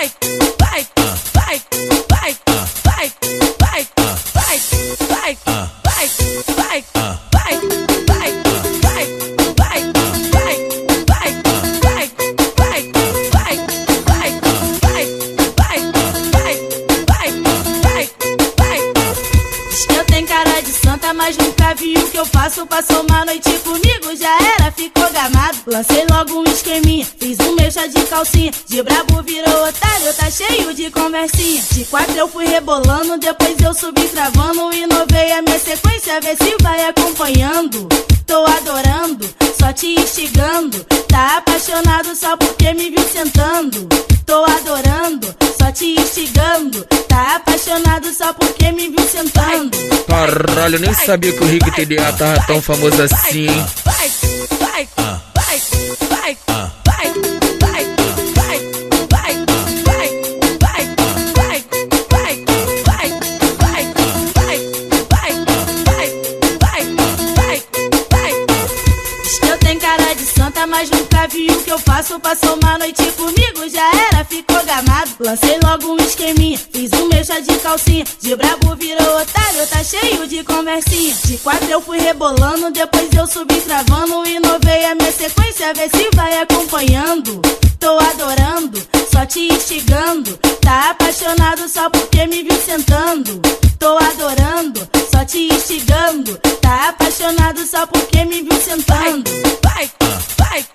bike, bike, bike, bike, bike. Cara de santa, mas nunca vi o que eu faço. Passou uma noite comigo, já era, ficou gamado. Lancei logo um esqueminha, fiz um mexa de calcinha. De brabo virou otário, tá cheio de conversinha. De quatro eu fui rebolando, depois eu subi travando. Inovei a minha sequência, vê se vai acompanhando. Tô adorando, só te instigando. Tá apaixonado só porque me viu sentando. Tô adorando, só te instigando. Tá apaixonado só porque me viu sentando. Caralho, eu nem sabia que o Rick TDA tava tão famoso assim, hein? Vai, mas nunca vi o que eu faço. Passou uma noite comigo, já era, ficou gamado. Lancei logo um esqueminha, fiz um mexa de calcinha. De brabo virou otário, tá cheio de conversinha. De quatro eu fui rebolando, depois eu subi travando. Inovei a minha sequência, vê se vai acompanhando. Tô adorando, só te instigando. Tá apaixonado só porque me viu sentando. Tô adorando, só te instigando. Tá apaixonado só porque me viu sentando. Vai, vai, like